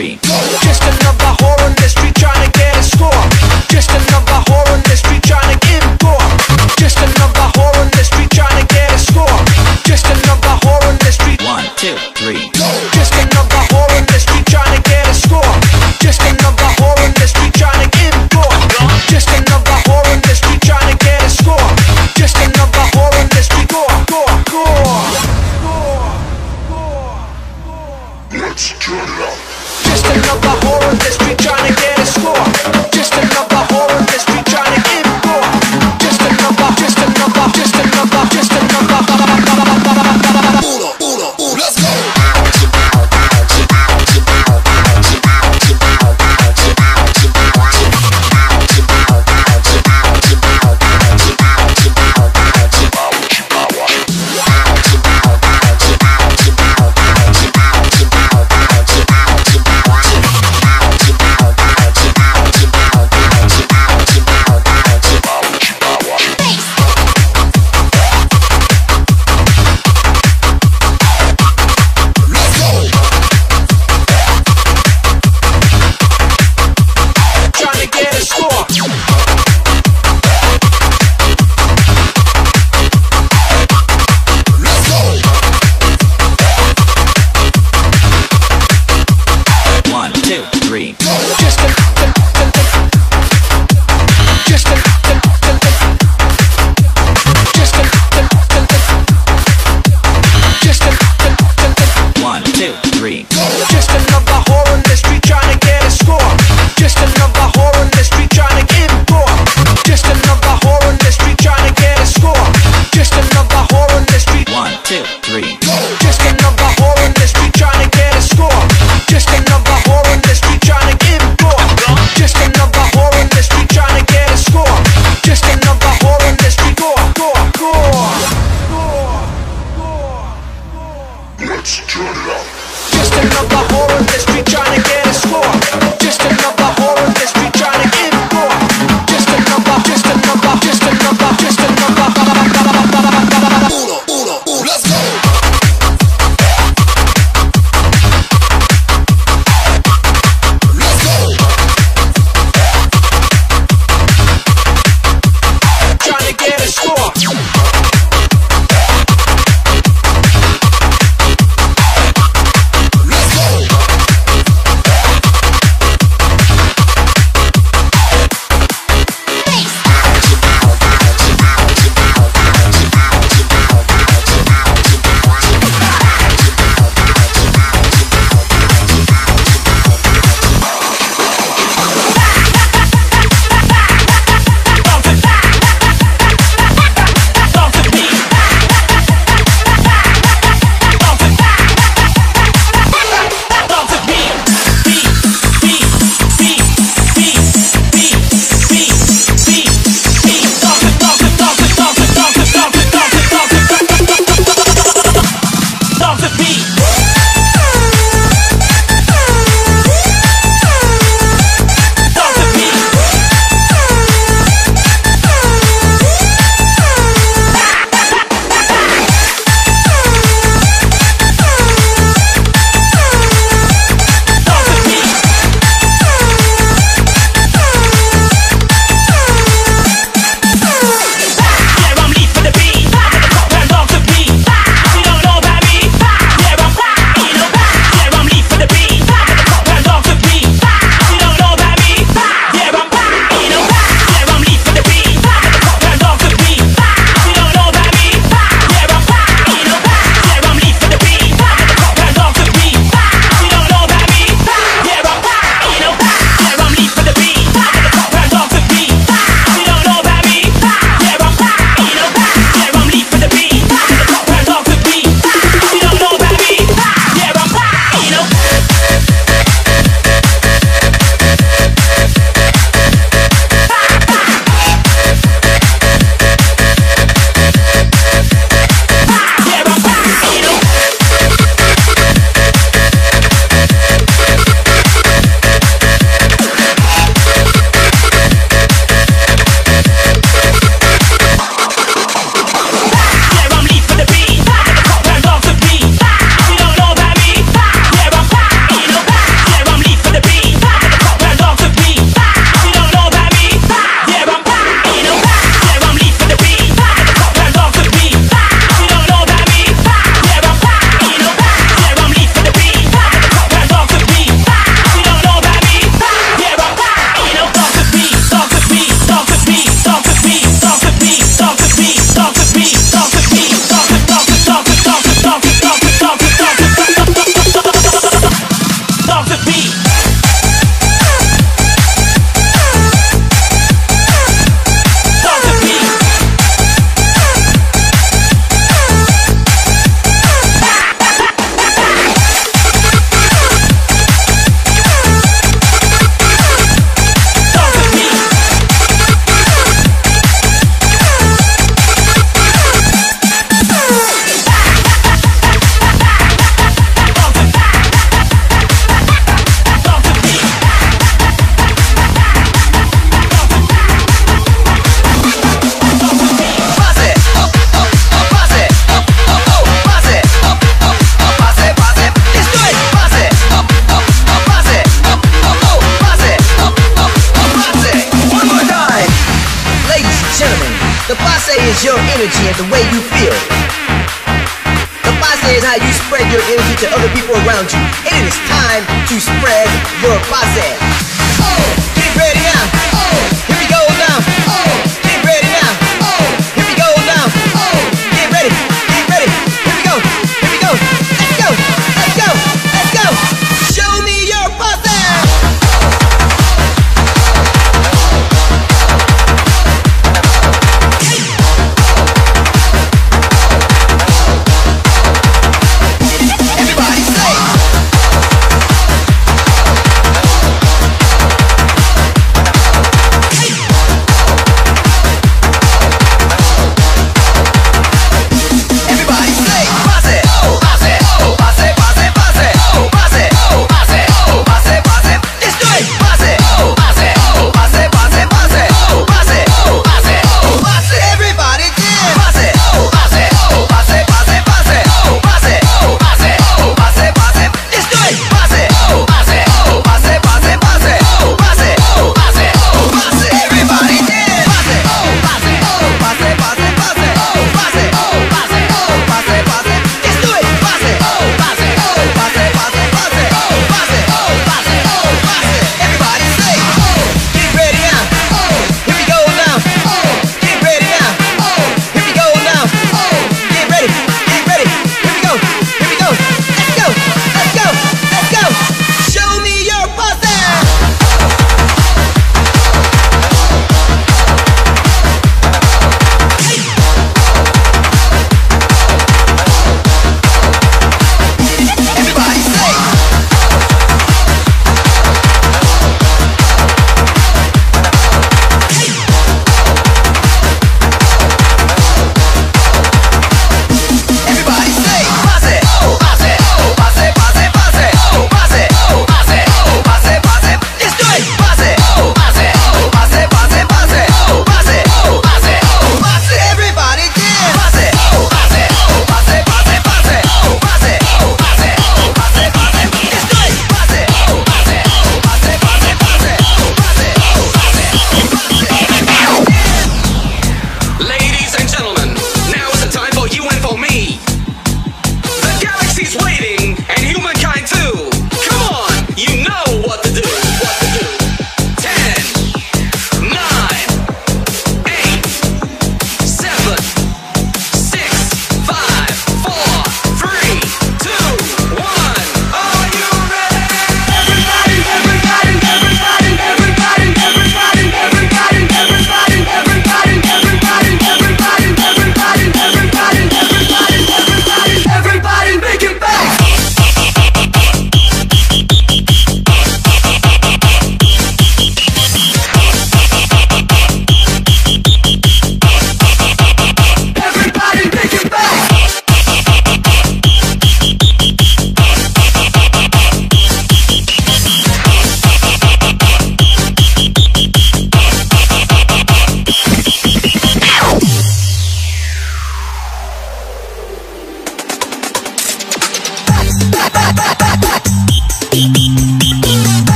dream Just another